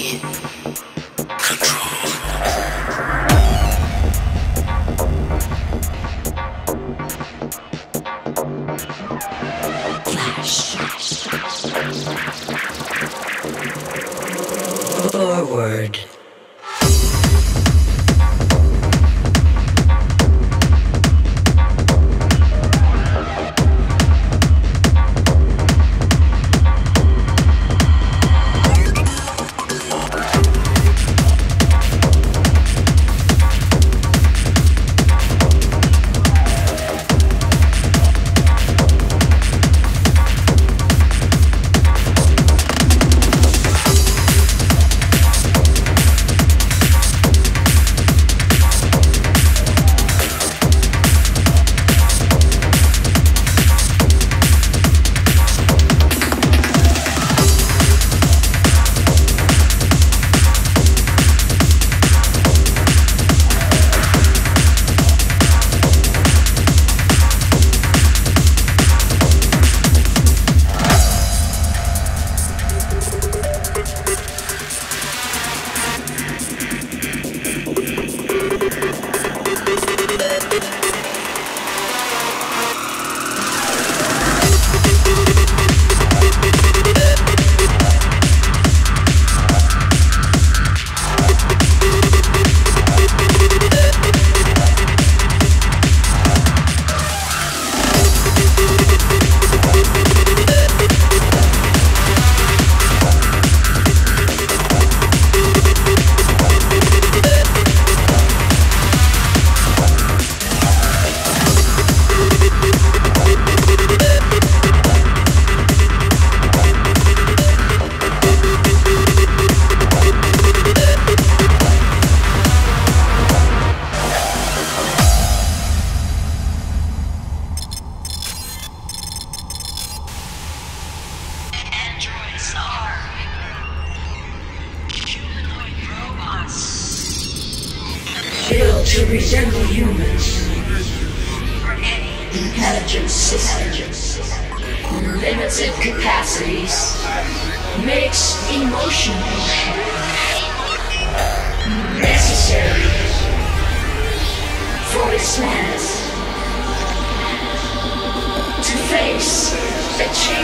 it. androids are humanoid robots built to resemble humans any intelligence systems. Limited capacities makes emotional necessary for its man to face the change.